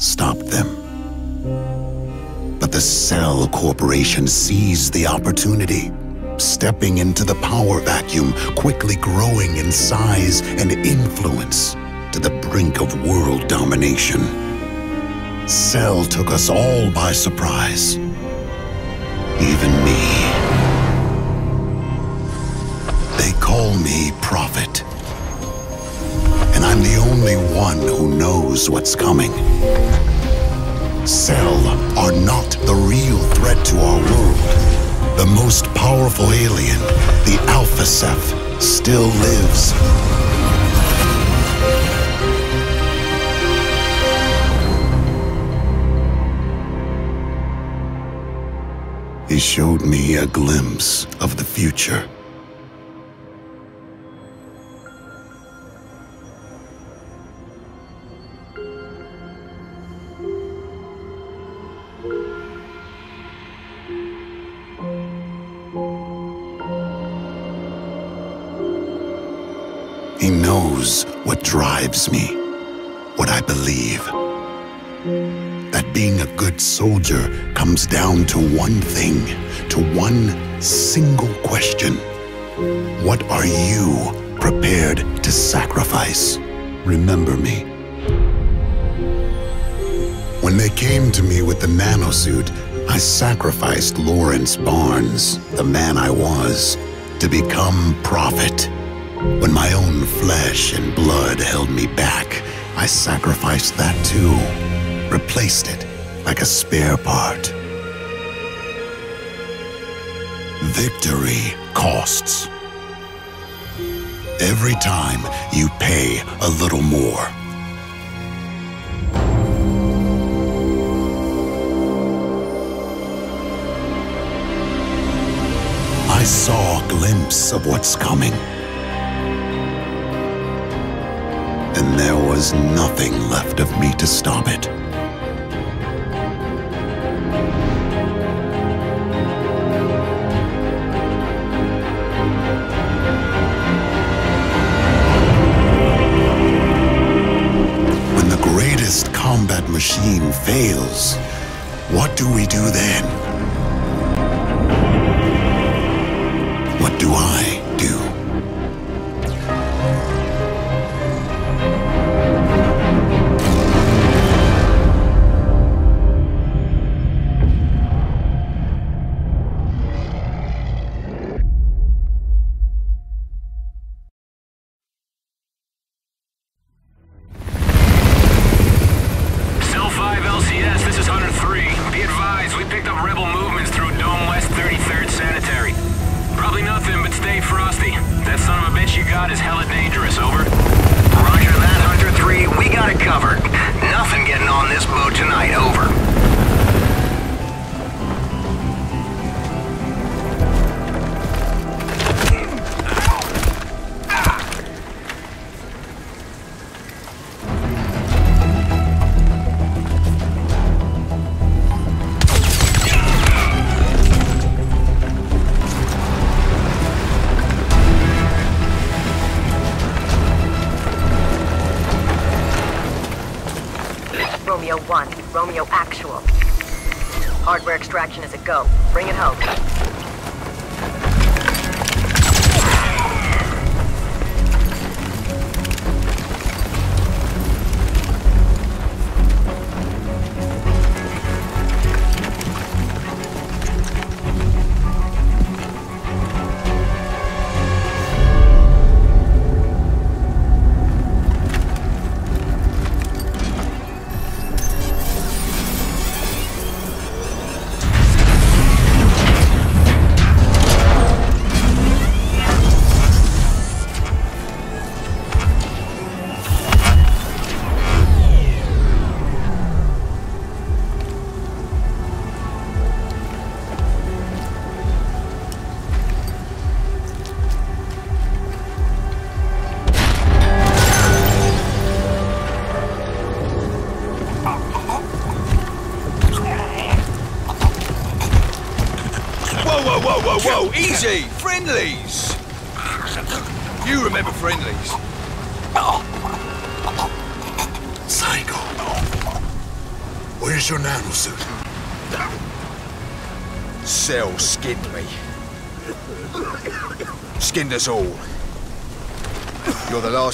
stopped them. But the Cell Corporation seized the opportunity, stepping into the power vacuum, quickly growing in size and influence to the brink of world domination. Cell took us all by surprise. Even me. They call me Prophet. And I'm the only one who knows what's coming. Cell are not the real threat to our world. The most powerful alien, the Alpha Ceph, still lives. He showed me a glimpse of the future. Me, what I believe. That being a good soldier comes down to one thing, to one single question. What are you prepared to sacrifice? Remember me. When they came to me with the nanosuit, I sacrificed Lawrence Barnes, the man I was, to become Prophet. When my own flesh and blood held me back, I sacrificed that too. Replaced it like a spare part. Victory costs. Every time you pay a little more. I saw a glimpse of what's coming. And there was nothing left of me to stop it. When the greatest combat machine fails, what do we do then? What do I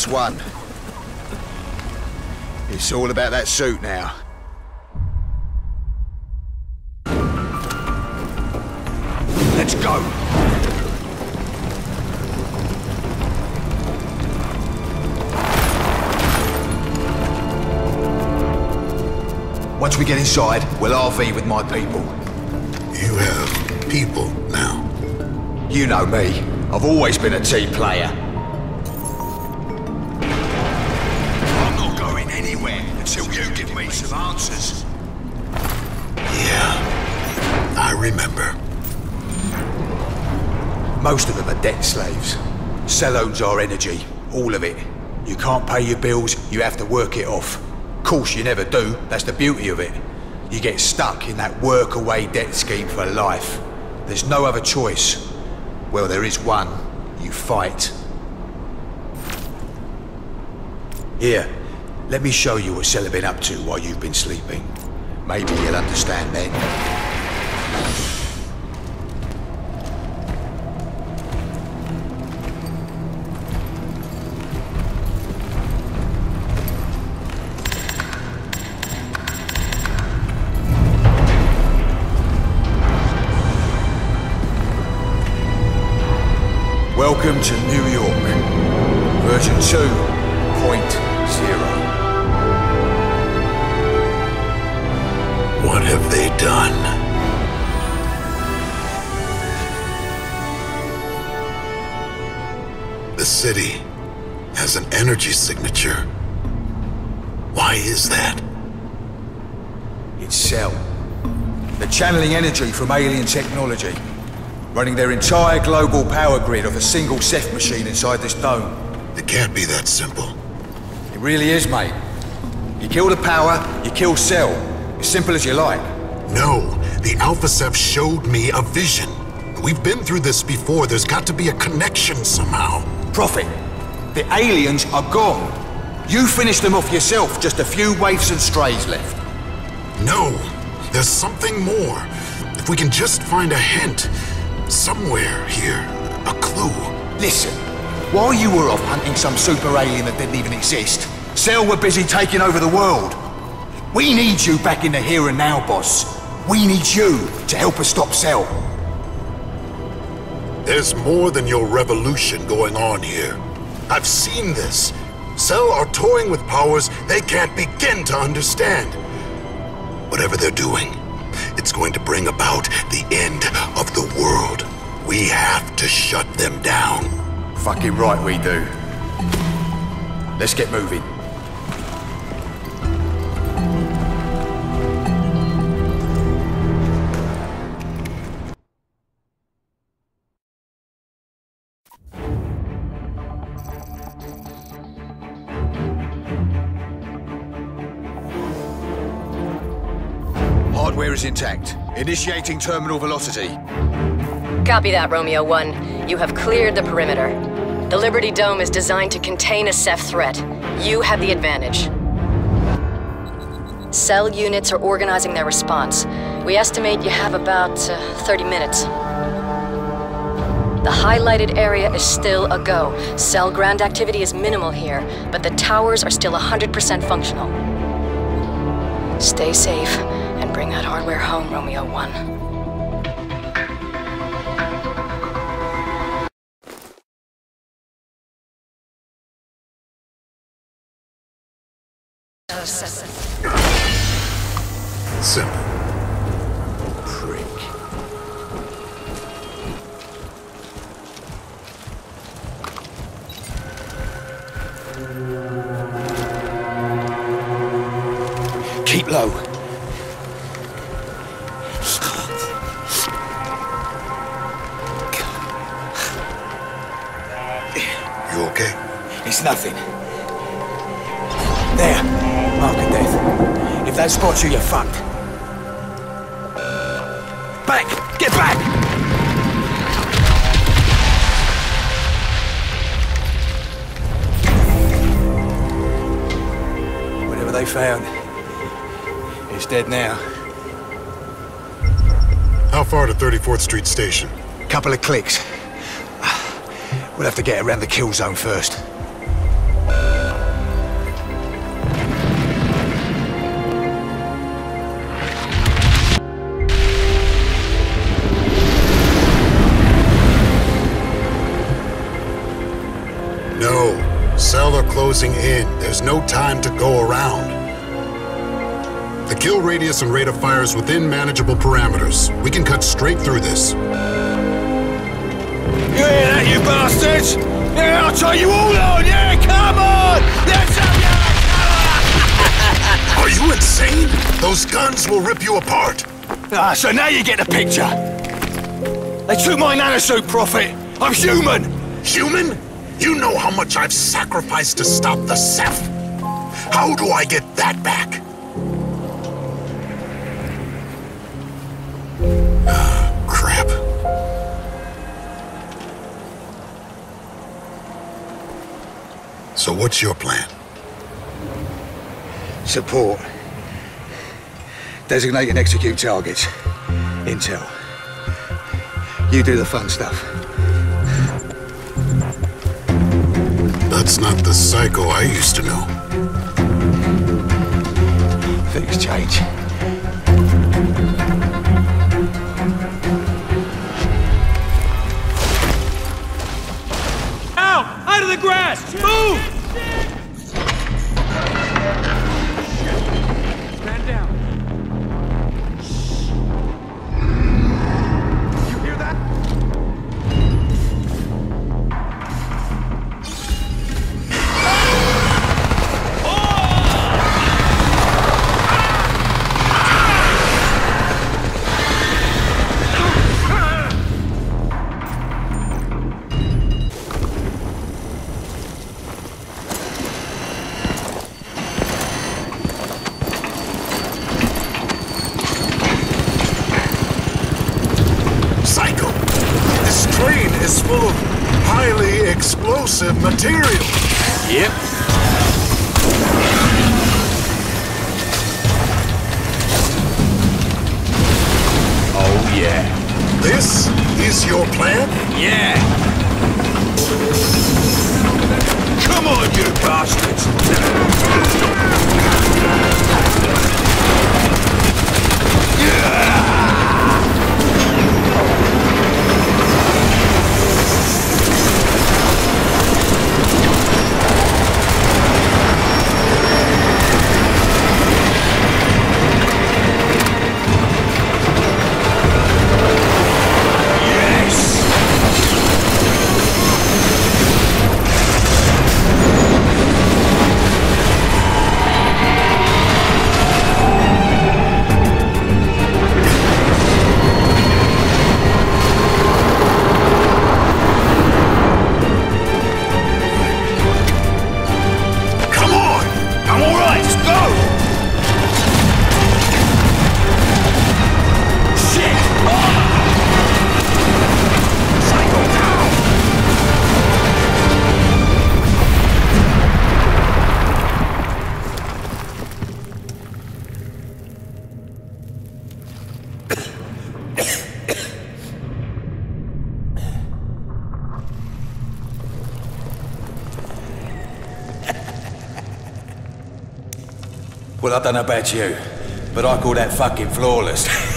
You're the last one. It's all about that suit now. Let's go. Once we get inside, we'll RV with my people. You have people now. You know me. I've always been a team player. Some answers. Yeah, I remember. Most of them are debt slaves. Cell owns our energy, all of it. You can't pay your bills, you have to work it off. Course you never do, that's the beauty of it. You get stuck in that work-away debt scheme for life. There's no other choice. Well, there is one. You fight. Here, let me show you what Cell have been up to while you've been sleeping. Maybe you'll understand then. Energy from alien technology. Running their entire global power grid off a single Ceph machine inside this dome. It can't be that simple. It really is, mate. You kill the power, you kill Cell. As simple as you like. No, the Alpha Ceph showed me a vision. We've been through this before. There's got to be a connection somehow. Prophet, the aliens are gone. You finished them off yourself, just a few waifs and strays left. No, there's something more. If we can just find a hint, somewhere here, a clue. Listen, while you were off hunting some super alien that didn't even exist, Cell were busy taking over the world. We need you back in the here and now, boss. We need you to help us stop Cell. There's more than your revolution going on here. I've seen this. Cell are toying with powers they can't begin to understand. Whatever they're doing, going to bring about the end of the world. We have to shut them down. Fucking right we do. Let's get moving. Is intact. Initiating terminal velocity. Copy that, Romeo 1. You have cleared the perimeter. The Liberty Dome is designed to contain a Ceph threat. You have the advantage. Cell units are organizing their response. We estimate you have about uh, 30 minutes. The highlighted area is still a go. Cell ground activity is minimal here, but the towers are still 100% functional. Stay safe bring that hardware home, Romeo 1. Simple. Street Station? Couple of clicks. We'll have to get around the kill zone first. Radius and rate of fire is within manageable parameters. We can cut straight through this. You hear that, you bastards? Yeah, I'll tie you all on! Yeah, come on! Let's have ya! Are you insane? Those guns will rip you apart. Ah, so now you get the picture. They took my nanosuit, Prophet. I'm human. Human? You know how much I've sacrificed to stop the Ceph. How do I get that back? So what's your plan? Support. Designate and execute targets. Intel. You do the fun stuff. That's not the psycho I used to know. Things change. Out! Out of the grass! Move! Stand down. Don't know about you, but I call that fucking flawless.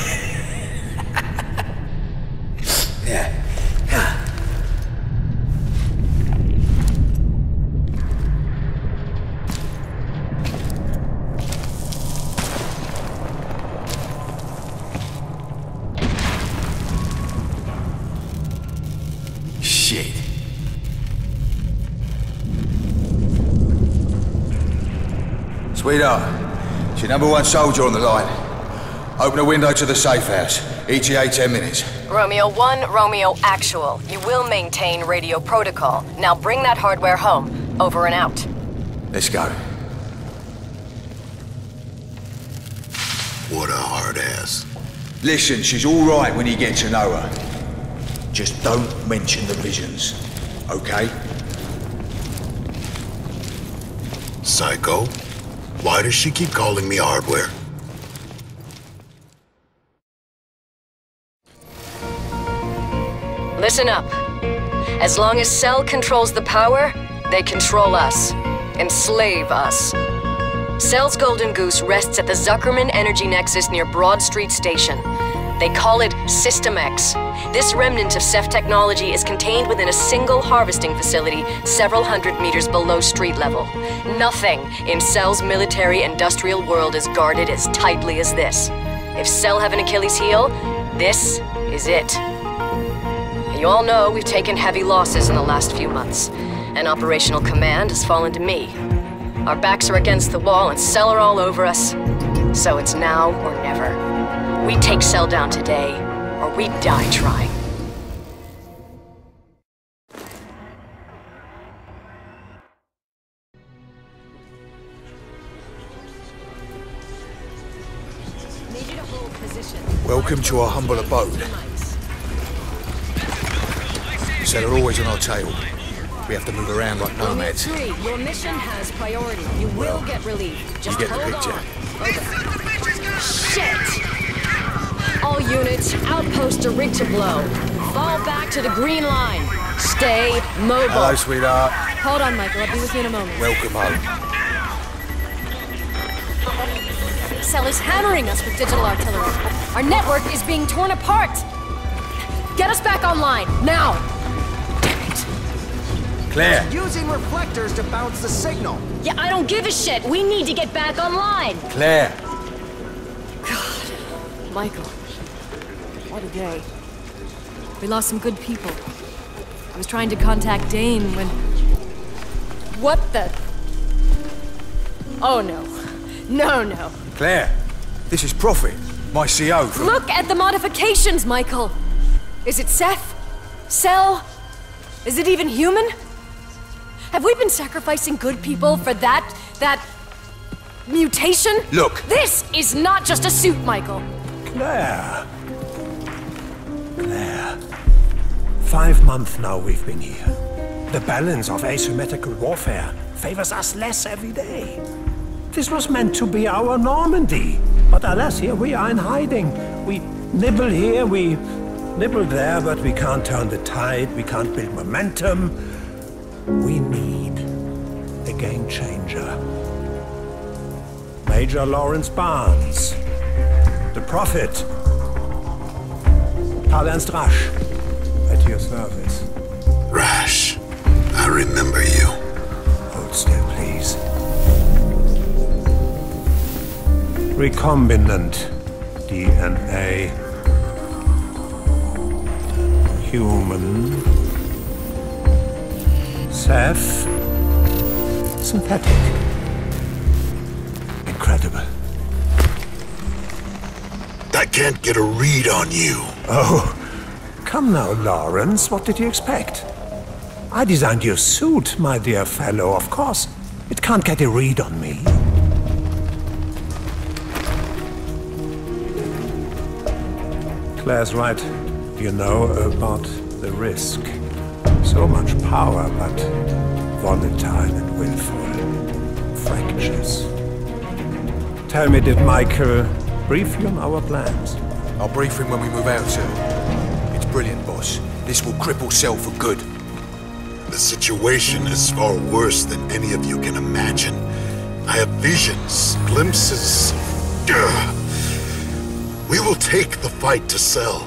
your number one soldier on the line. Open a window to the safe house. ETA 10 minutes. Romeo 1, Romeo Actual. You will maintain radio protocol. Now bring that hardware home. Over and out. Let's go. What a hard ass. Listen, she's all right when you get to know her. Just don't mention the visions, okay? Psycho? Why does she keep calling me hardware? Listen up. As long as Cell controls the power, they control us. Enslave us. Cell's Golden Goose rests at the Zuckerman Energy Nexus near Broad Street Station. They call it System X. This remnant of Ceph technology is contained within a single harvesting facility several hundred meters below street level. Nothing in Cell's military-industrial world is guarded as tightly as this. If Cell have an Achilles heel, this is it. You all know we've taken heavy losses in the last few months, and operational command has fallen to me. Our backs are against the wall and Cell are all over us, so it's now or never. We take Cell down today, or we die trying. Welcome to our humble abode. So they're always on our tail. We have to move around like nomads. Three, your mission has priority. You will get relief. Just you get the hold picture. on. Shit! All units, outpost to rig to blow. Fall back to the green line. Stay mobile. Hello, sweetheart. Hold on, Michael. I'll be with you in a moment. Welcome home. Cell is hammering us with digital artillery. Our network is being torn apart. Get us back online, now! Damn it. Claire, Using reflectors to bounce the signal. Yeah, I don't give a shit. We need to get back online. Claire. God, Michael. What a day. We lost some good people. I was trying to contact Dane when... What the... Oh no. No, no. Claire, this is Prophet, my CO from... Look at the modifications, Michael! Is it Ceph? Cell? Is it even human? Have we been sacrificing good people for that... that... mutation? Look. This is not just a suit, Michael. Claire. Five months now we've been here. The balance of asymmetrical warfare favors us less every day. This was meant to be our Normandy. But alas, here we are in hiding. We nibble here, we nibble there, but we can't turn the tide, we can't build momentum. We need a game changer. Major Lawrence Barnes. The Prophet. Karl Ernst Rasch. At your service. Rasch, I remember you. Hold still, please. Recombinant DNA. Human. Ceph. Synthetic. Incredible. I can't get a read on you. Oh, come now, Lawrence. What did you expect? I designed your suit, my dear fellow, of course. It can't get a read on me. Claire's right. You know about the risk. So much power, but volatile and willful. Fractures. Tell me, did Michael brief you on our plans? I'll brief him when we move out, sir. It's brilliant, boss. This will cripple Cell for good. The situation is far worse than any of you can imagine. I have visions, glimpses. Ugh. We will take the fight to Cell.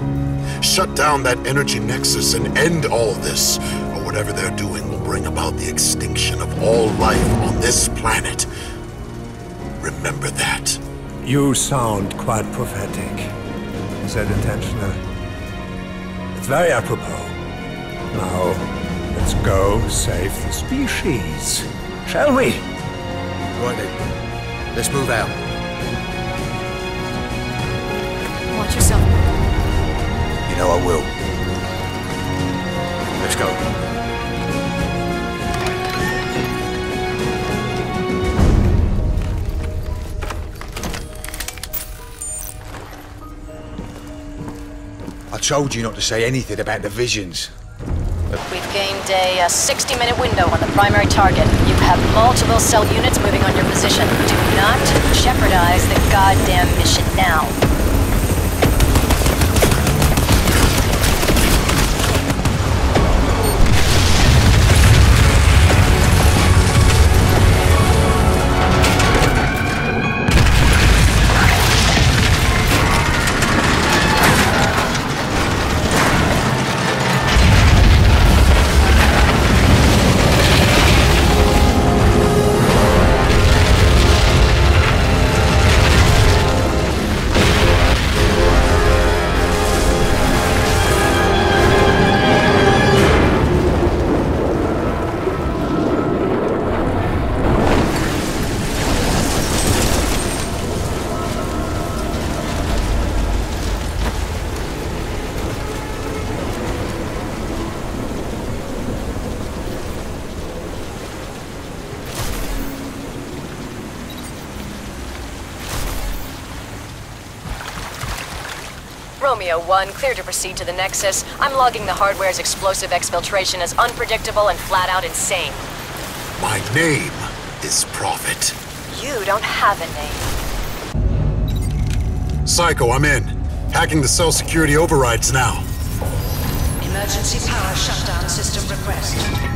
Shut down that energy nexus and end all this, or whatever they're doing will bring about the extinction of all life on this planet. Remember that. You sound quite prophetic. Is that intentional? It's very apropos. Now, let's go save the species. Shall we? Right then. Let's move out. Watch yourself. You know I will. Let's go. Told you not to say anything about the visions. We've gained a 60 minute window on the primary target. You have multiple cell units moving on your position. Do not jeopardize the goddamn mission now. Romeo 1, clear to proceed to the Nexus. I'm logging the hardware's explosive exfiltration as unpredictable and flat out insane. My name is Prophet. You don't have a name. Psycho, I'm in. Hacking the cell security overrides now. Emergency power shutdown system request.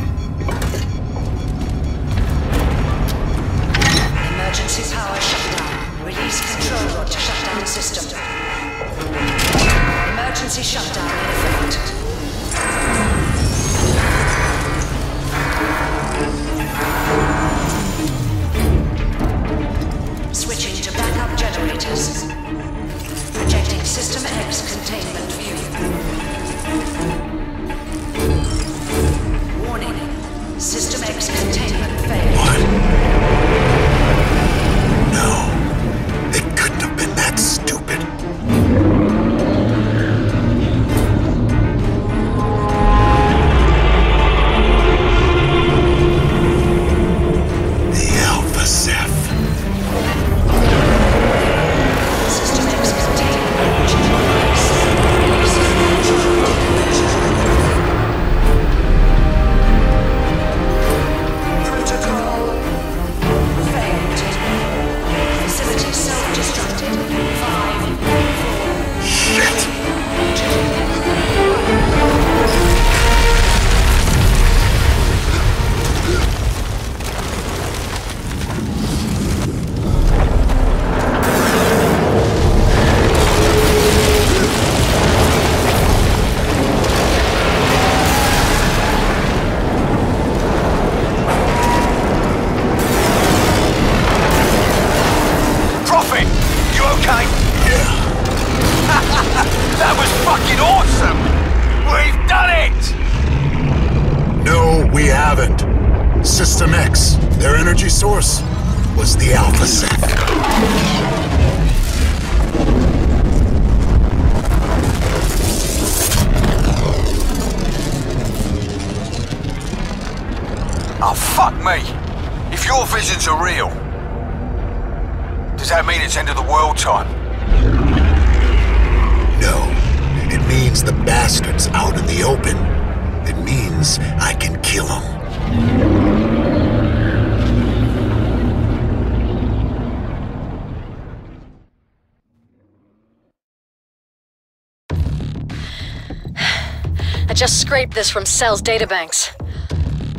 This from Cell's databanks.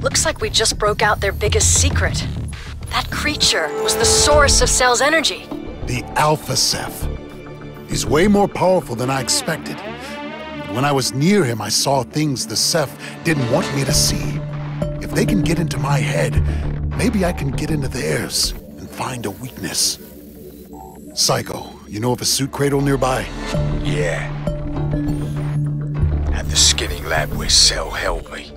Looks like we just broke out their biggest secret. That creature was the source of Cell's energy. The Alpha Ceph. He's way more powerful than I expected. When I was near him, I saw things the Ceph didn't want me to see. If they can get into my head, maybe I can get into theirs and find a weakness. Psycho, you know of a suit cradle nearby? Yeah. At the skinning lab where Cell held me.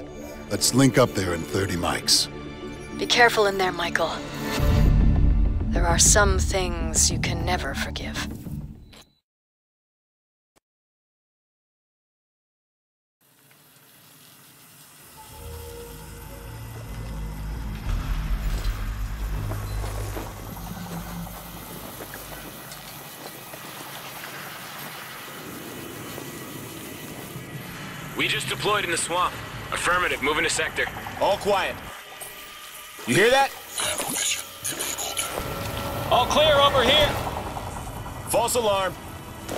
Let's link up there in 30 mics. Be careful in there, Michael. There are some things you can never forgive. We just deployed in the swamp. Affirmative, moving to sector. All quiet. You hear that? All clear over here. False alarm.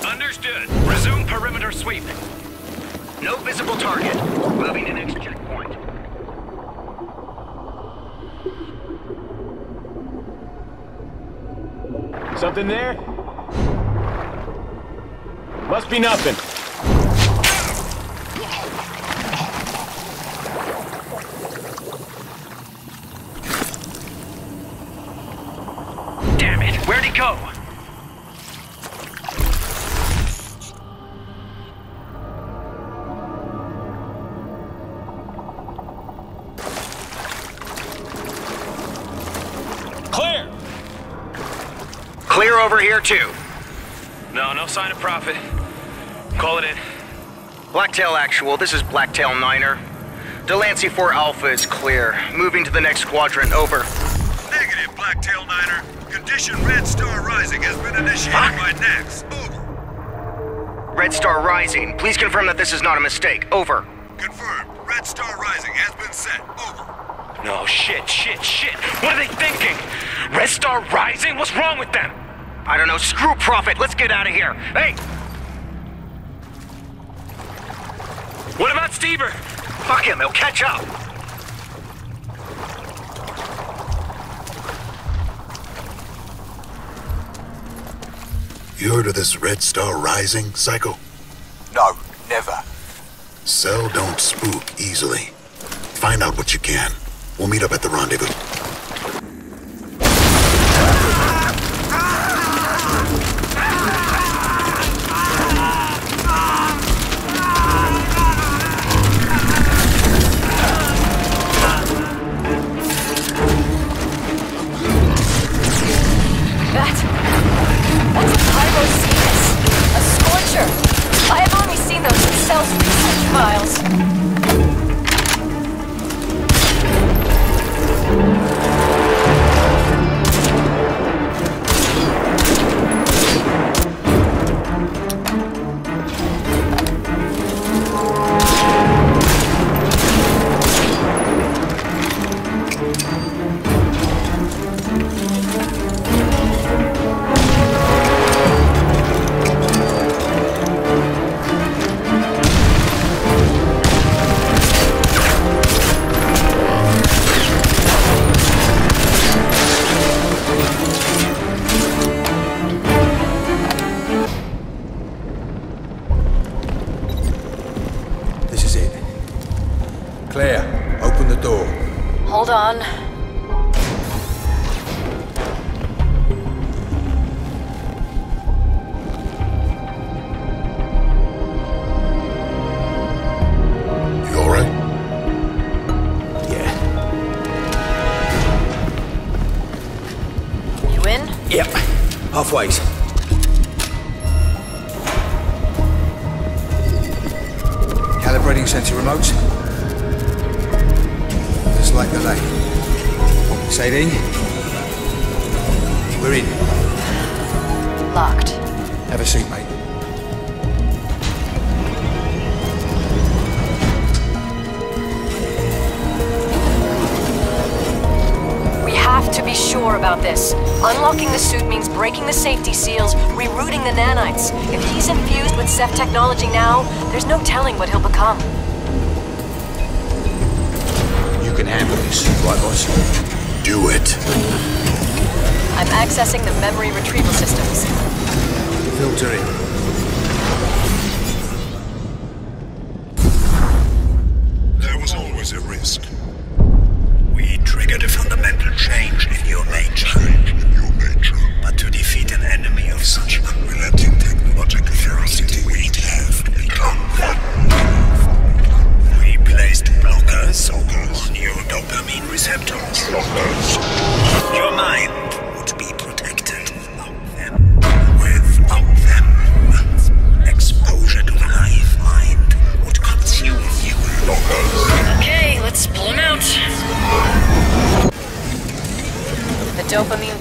Understood. Resume perimeter sweep. No visible target. Moving to next checkpoint. Something there? Must be nothing. Damn it, where'd he go? Clear. Clear over here too. No, no sign of Prophet. Call it in. Blacktail Actual, this is Blacktail Niner. Delancey 4 Alpha is clear. Moving to the next quadrant, over. Negative, Blacktail Niner. Condition Red Star Rising has been initiated by Nex. Over. Red Star Rising. Please confirm that this is not a mistake. Over. Confirmed. Red Star Rising has been set. Over. No, shit, shit, shit. What are they thinking? Red Star Rising? What's wrong with them? I don't know. Screw Prophet. Let's get out of here. Hey! What about Stever? Fuck him. He'll catch up. You heard of this Red Star Rising, Psycho? No, never. Cell don't spook easily. Find out what you can. We'll meet up at the rendezvous.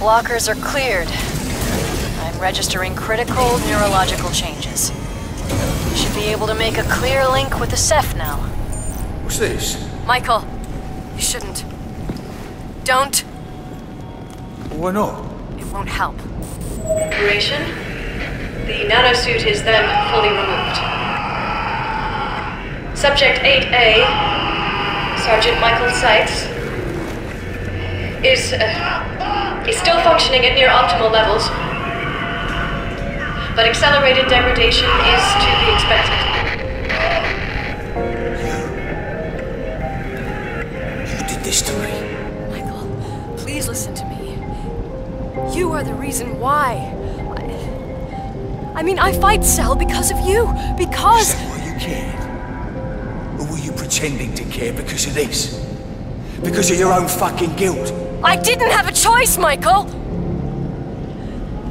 Blockers are cleared. I'm registering critical neurological changes. You should be able to make a clear link with the Ceph now. What's this? Michael, you shouldn't. Don't. Why not? It won't help. Operation. The nanosuit is then fully removed. Subject 8A, Sergeant Michael Sykes, is, uh, is still functioning at near optimal levels, but accelerated degradation is to be expected. You did this to me. Michael, please listen to me. You are the reason why. I, I mean, I fight Cell because of you. Because. Is that why you cared? Or were you pretending to care because of this? Because of your own fucking guilt? I didn't have a choice, Michael!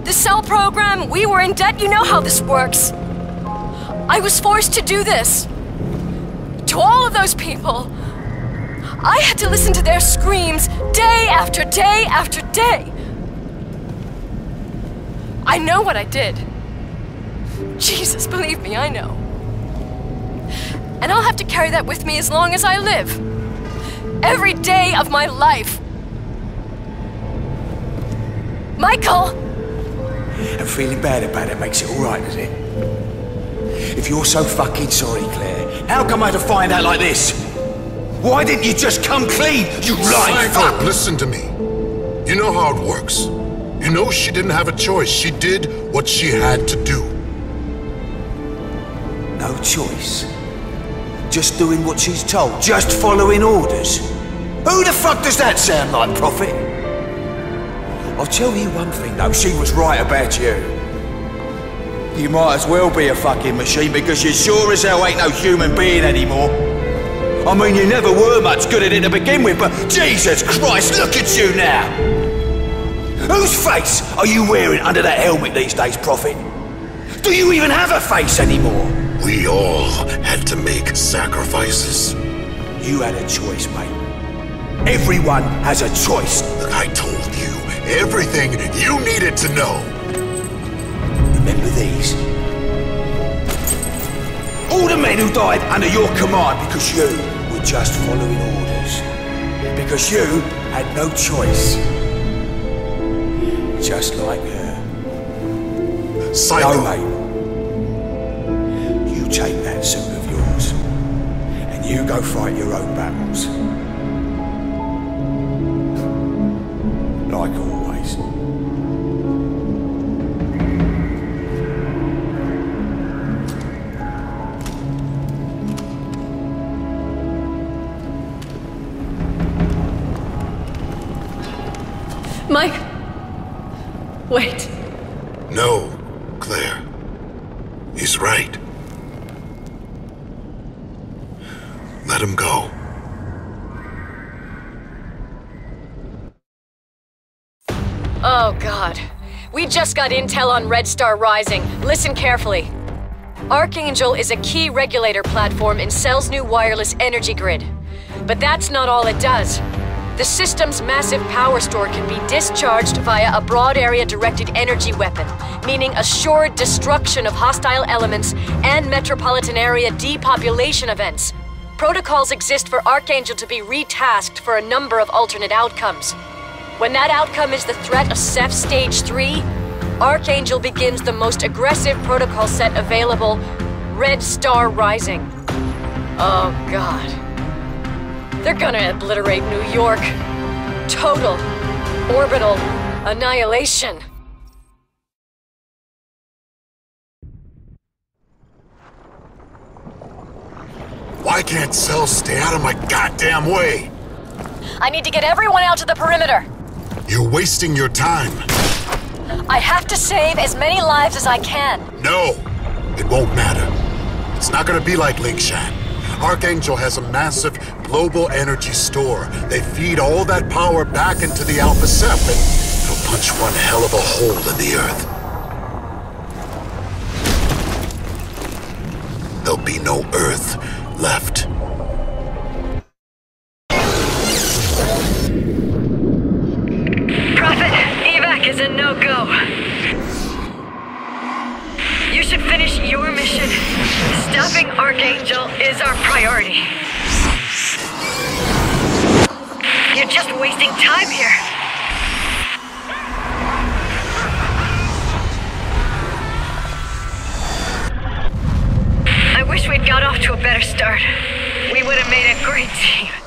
The Cell program, we were in debt, you know how this works. I was forced to do this. To all of those people. I had to listen to their screams day after day after day. I know what I did. Jesus, believe me, I know. And I'll have to carry that with me as long as I live. Every day of my life. Michael! And feeling bad about it makes it alright, does it? If you're so fucking sorry, Claire, how come I had to find out like this? Why didn't you just come clean, you lying Psycho, fuck? listen to me. You know how it works. You know she didn't have a choice. She did what she had to do. No choice. Just doing what she's told. Just following orders. Who the fuck does that sound like, Prophet? I'll tell you one thing, though. She was right about you. You might as well be a fucking machine because you sure as hell ain't no human being anymore. I mean, you never were much good at it to begin with, but Jesus Christ, look at you now! Whose face are you wearing under that helmet these days, Prophet? Do you even have a face anymore? We all had to make sacrifices. You had a choice, mate. Everyone has a choice. I told you everything you needed to know. Remember these? All the men who died under your command because you were just following orders. Because you had no choice. Just like her. Psycho. No, mate. You take that suit of yours, and you go fight your own battles. Like always. Mike! Wait. No, Claire. He's right. Let him go. Oh, God. We just got intel on Red Star Rising. Listen carefully. Archangel is a key regulator platform in Cell's new wireless energy grid. But that's not all it does. The system's massive power store can be discharged via a broad area directed energy weapon, meaning assured destruction of hostile elements and metropolitan area depopulation events. Protocols exist for Archangel to be retasked for a number of alternate outcomes. When that outcome is the threat of Ceph Stage 3, Archangel begins the most aggressive protocol set available, Red Star Rising. Oh god. They're gonna obliterate New York. Total, orbital annihilation. Why can't Cell stay out of my goddamn way? I need to get everyone out to the perimeter. You're wasting your time. I have to save as many lives as I can. No, it won't matter. It's not gonna be like Lingshan. Archangel has a massive global energy store. They feed all that power back into the Alpha Ceph, and it'll punch one hell of a hole in the Earth. There'll be no Earth left. Prophet, evac is a no-go. You should finish your mission. Stopping Archangel is our priority. You're just wasting time here. I wish we'd got off to a better start. We would have made a great team.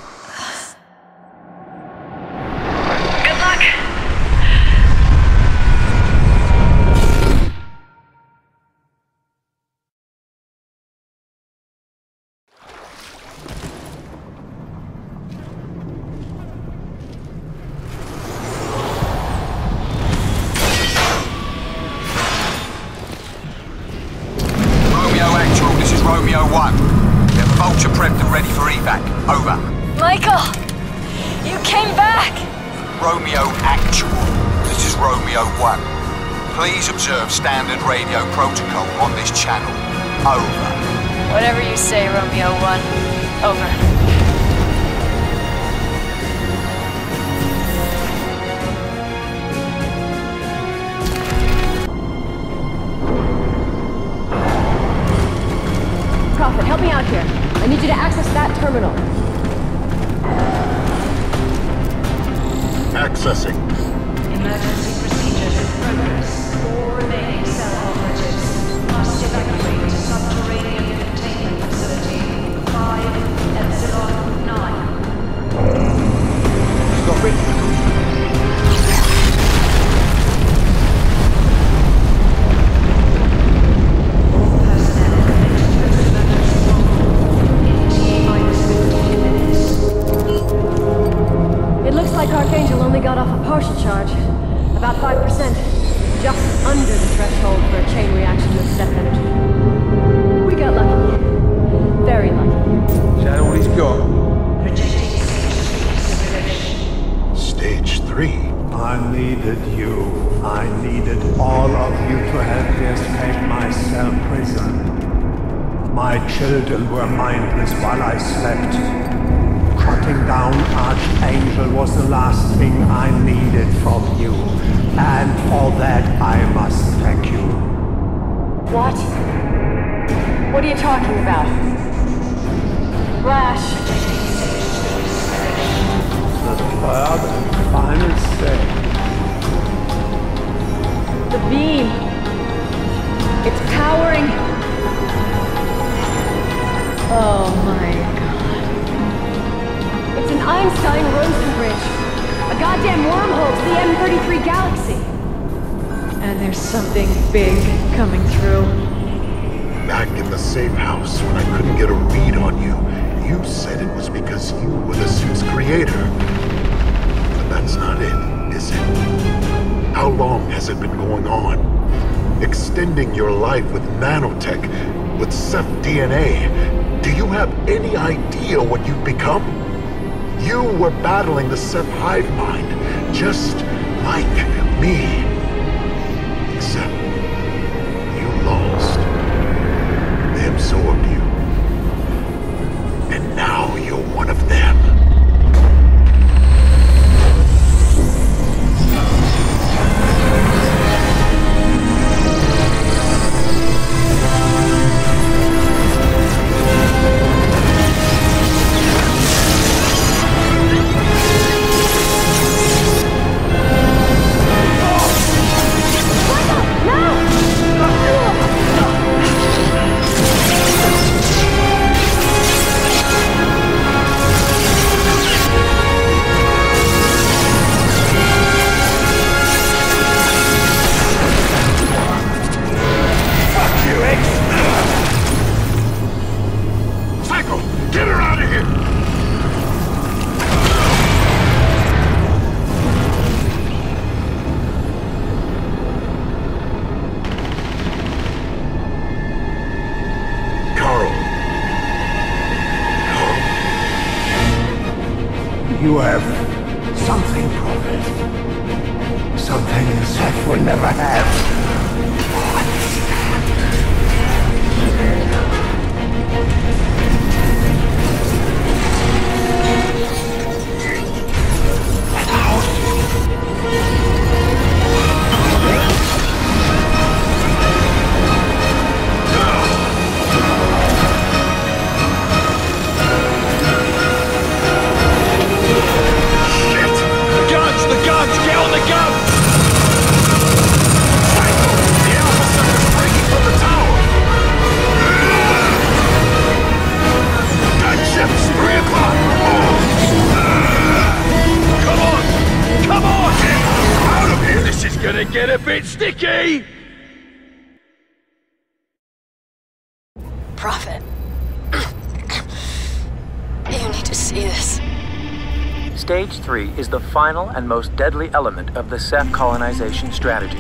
Einstein Rosen bridge. A goddamn wormhole to the M33 galaxy. And there's something big coming through. Back in the safe house when I couldn't get a read on you, you said it was because you were the suit's creator. But that's not it, is it? How long has it been going on? Extending your life with nanotech, with Ceph DNA. Do you have any idea what you've become? You were battling the Ceph hive mind, just like me. Except you lost. They absorbed see this. Stage 3 is the final and most deadly element of the Ceph colonization strategy.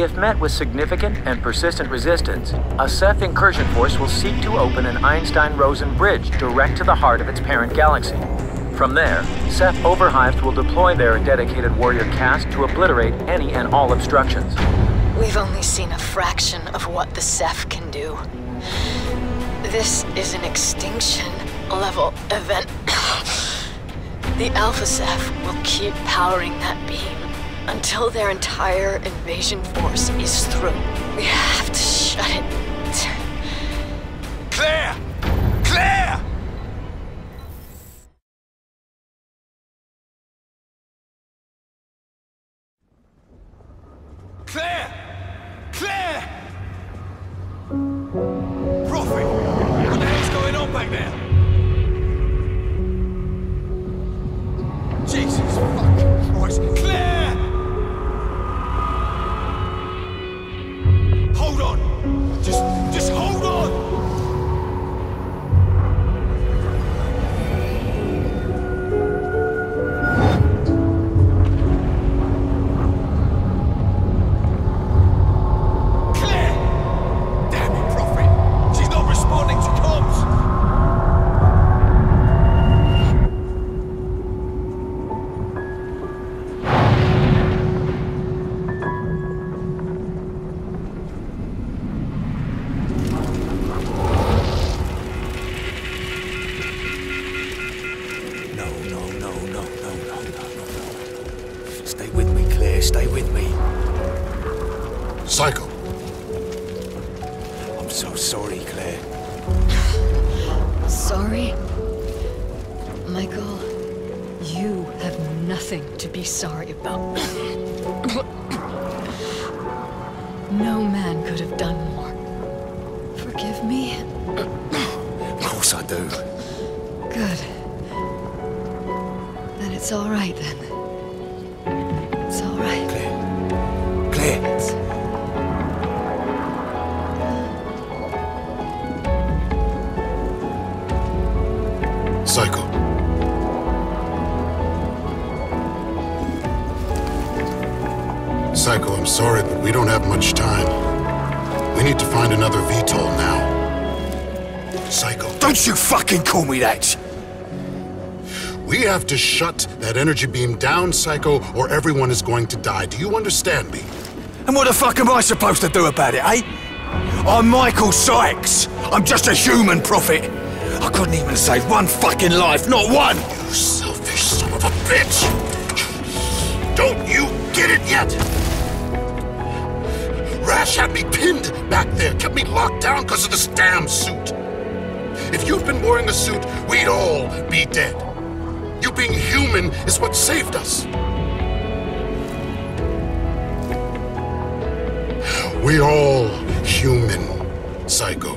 If met with significant and persistent resistance, a Ceph incursion force will seek to open an Einstein-Rosen bridge direct to the heart of its parent galaxy. From there, Ceph overhives will deploy their dedicated warrior caste to obliterate any and all obstructions. We've only seen a fraction of what the Ceph can do. This is an extinction level event. the Alpha Ceph will keep powering that beam until their entire invasion force is through. We have to shut it. Claire! Claire! Claire! We don't have much time. We need to find another VTOL now. Psycho. Don't you fucking call me that! We have to shut that energy beam down, Psycho, or everyone is going to die. Do you understand me? And what the fuck am I supposed to do about it, eh? I'm Michael Sykes. I'm just a human prophet. I couldn't even save one fucking life, not one! You selfish son of a bitch! Don't you get it yet? Rasch had me pinned back there, kept me locked down because of this damn suit. If you'd been wearing a suit, we'd all be dead. You being human is what saved us. We're all human, Psycho.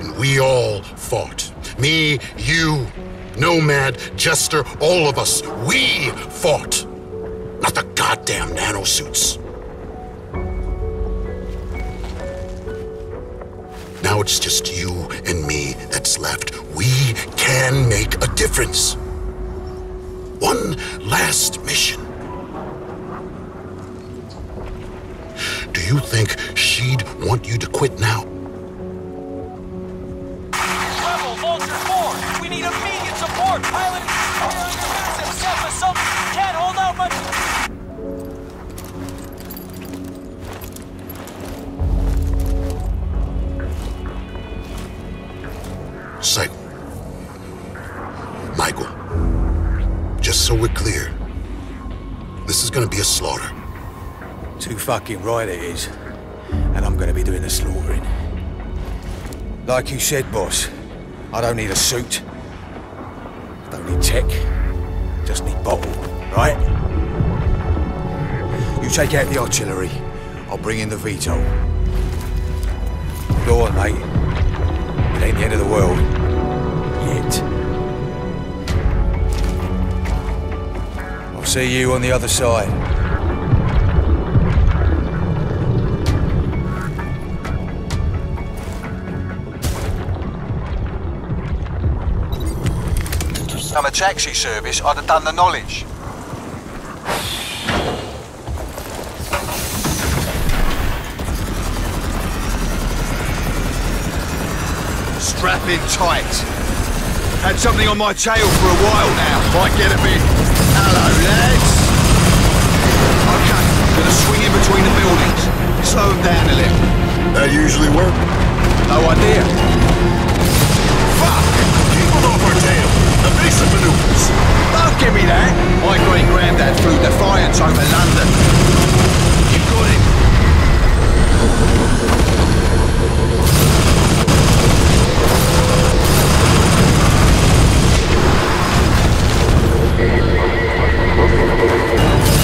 And we all fought. Me, you, Nomad, Jester, all of us. We fought. Not the goddamn nanosuits. Now it's just you and me that's left. We can make a difference. One last mission. Do you think she'd want you to quit now? Rebel, Vulture 4! We need immediate support! Pilot, under massive Ceph assaults! Can't hold out much... so we're clear. This is gonna be a slaughter. Too fucking right it is. And I'm gonna be doing the slaughtering. Like you said, boss, I don't need a suit. I don't need tech. Just need bottle, right? You take out the artillery. I'll bring in the VTOL. Go on, mate. It ain't the end of the world. I'll see you on the other side. On a taxi service, I'd have done the knowledge. Strap in tight. Had something on my tail for a while now. Might get a bit. Hello, lads. Okay, gonna swing in between the buildings. Slow them down a little. That usually work. No idea. Fuck! Keep them off our tail. Evasive maneuvers. Don't give me that. My great granddad flew Defiance over London. You got it. done. ハハハハ!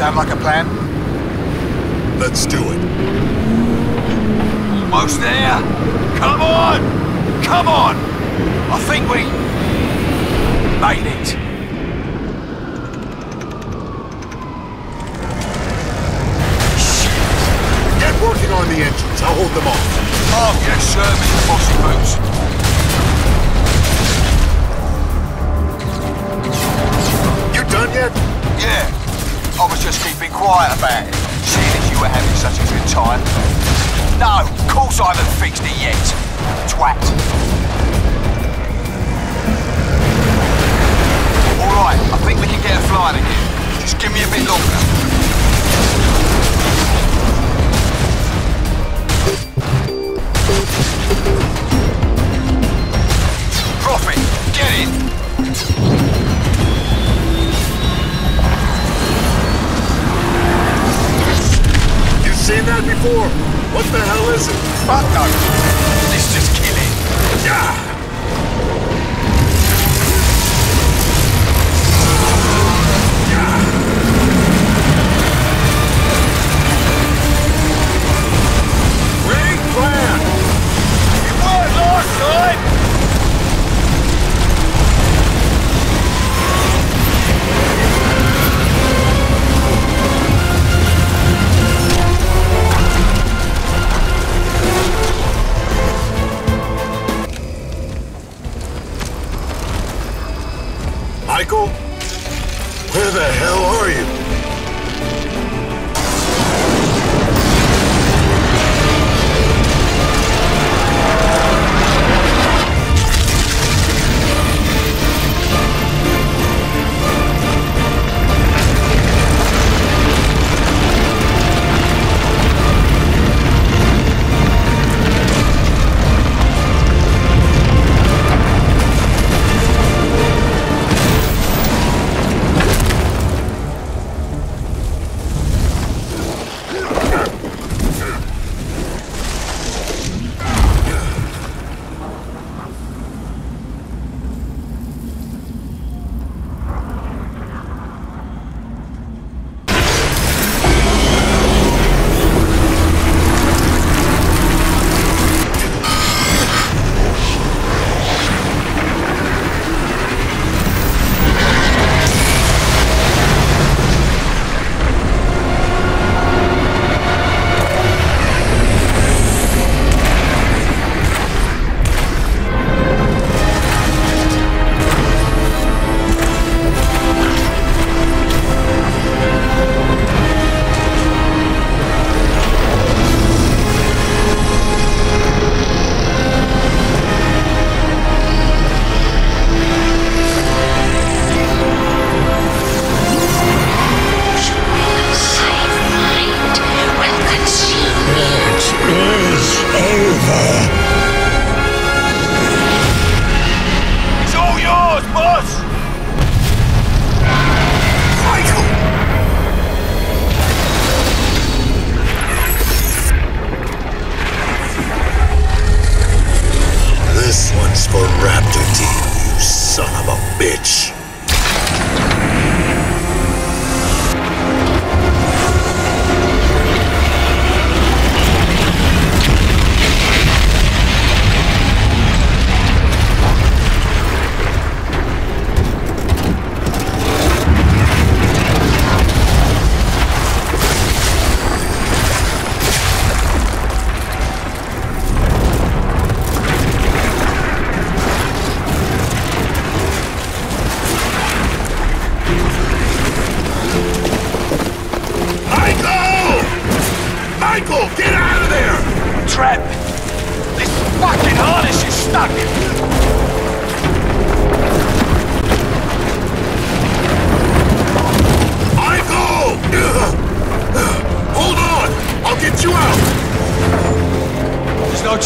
Sound like a plan? Let's do it. Almost there. Come on! Come on! I think we... made it. Get working on the engines. I'll hold them off. Oh, yes, sir, Mr. Bossy Boots. Quiet about it, seeing as you were having such a good time. No, of course I haven't fixed it yet. Twat. Alright, I think we can get her flying again. Just give me a bit longer. Prophet, get in! Before? What the hell is it? Fuck no. Let's just kill it. Yeah!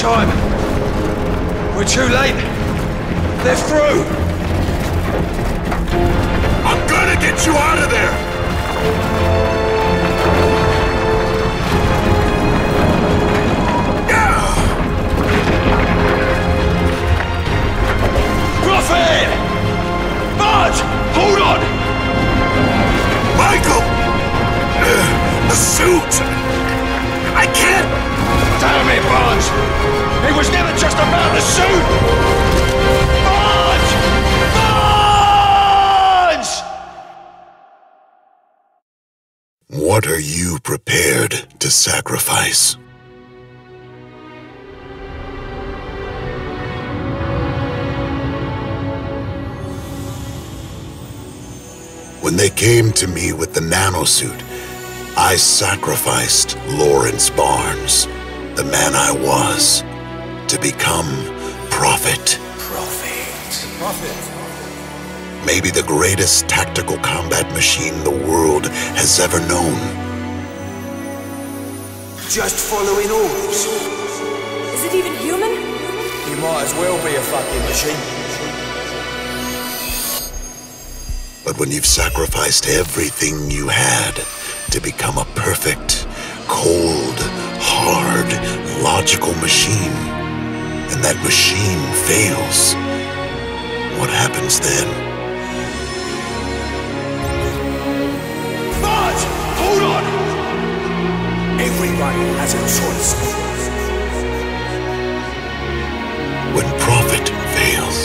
Time. We're too late. They're through. I'm gonna get you out of there! Prophet! Bud! Hold on! Michael! The suit! Can't! It, Barnes! It was never just about the suit! Barnes! Barnes! What are you prepared to sacrifice? When they came to me with the nanosuit, I sacrificed Lawrence Barnes, the man I was, to become Prophet. Prophet. Prophet. Maybe the greatest tactical combat machine the world has ever known. Just following orders. Is it even human? You might as well be a fucking machine. But when you've sacrificed everything you had to become a perfect, cold, hard, logical machine, and that machine fails, what happens then? Bud! Hold on! Everybody has a choice. When Prophet fails,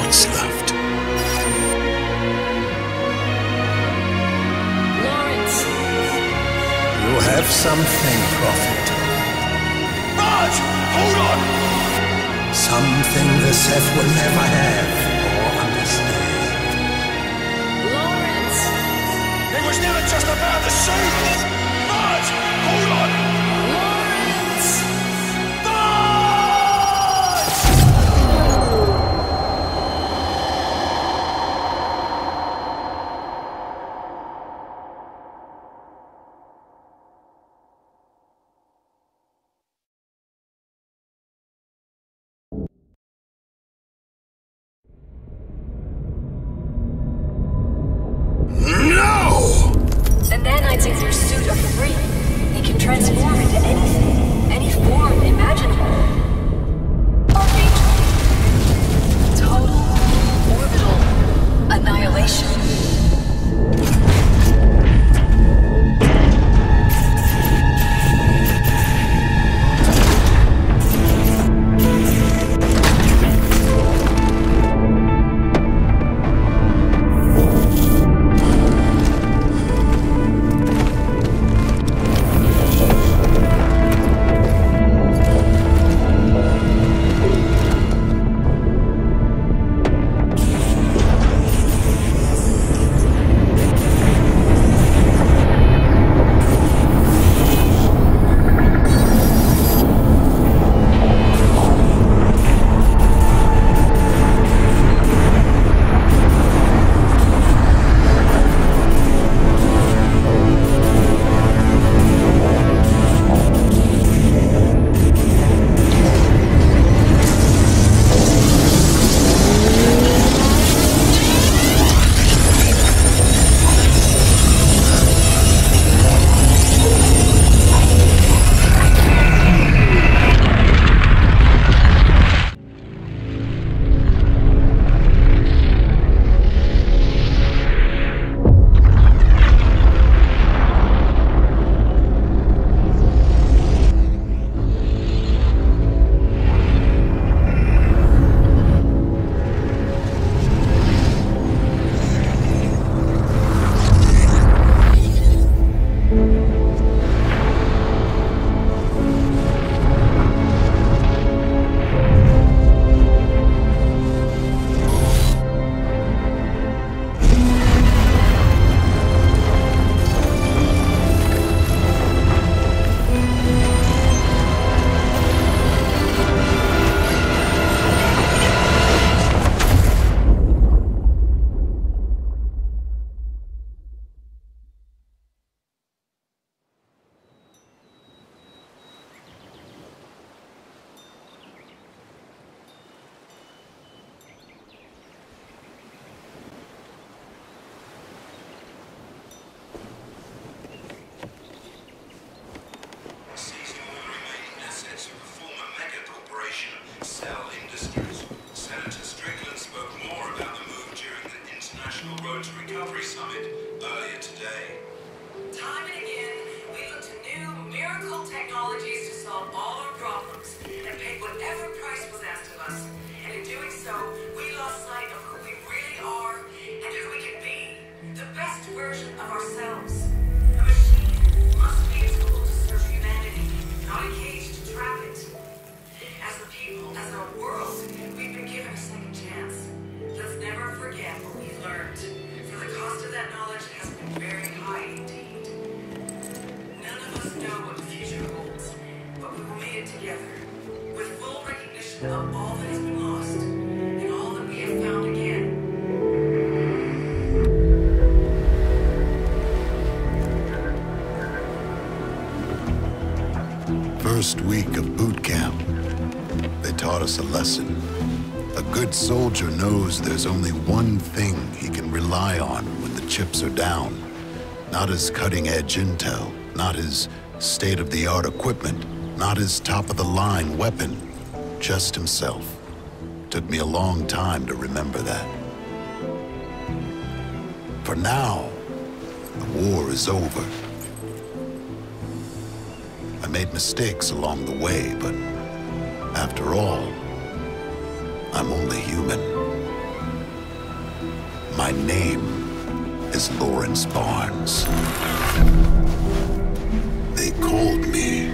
what's left? Have something, Prophet. Bud! Hold on! Something the Ceph will never have or understand. Lawrence! It was never just about the suit! The nanites in your suit are free. They can transform into anything, any form imaginable. Archangel. Total orbital annihilation. cell industries. Senator Strickland spoke more about the move during the International Road to Recovery Summit earlier today. Time and again, we look to new miracle technologies to solve all our problems and pay whatever price was asked of us. And in doing so, we lost sight of who we really are and who we can be. The best version of ourselves. As a people, as a world, we've been given a second chance. Let's never forget what we learned. For the cost of that knowledge has been very high indeed. None of us know what the future holds, but we will meet it together. With full recognition of all that has been lost, and all that we have found again. First week of boot camp, taught us a lesson. A good soldier knows there's only one thing he can rely on when the chips are down. Not his cutting-edge intel, not his state-of-the-art equipment, not his top-of-the-line weapon, just himself. Took me a long time to remember that. For now, the war is over. I made mistakes along the way, but after all, I'm only human. My name is Laurence Barnes. They called me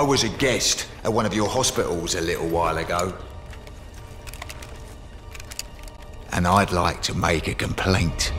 I was a guest at one of your hospitals a little while ago. And I'd like to make a complaint.